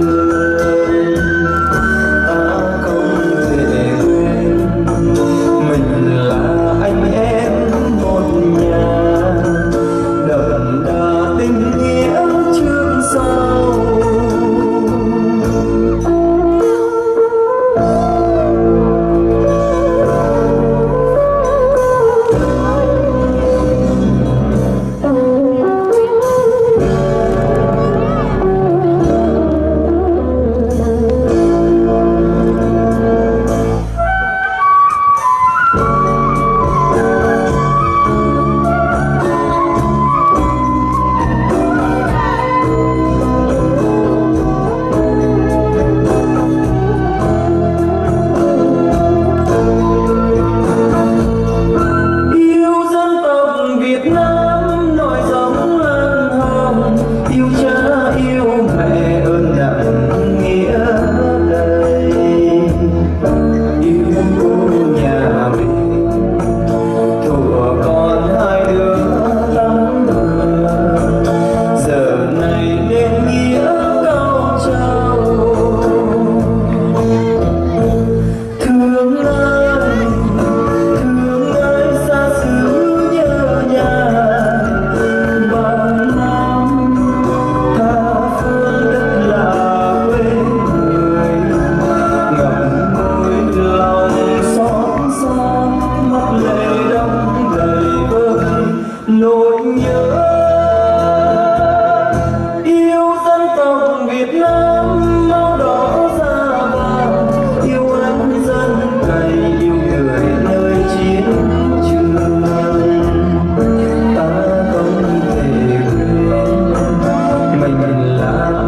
nỗi la la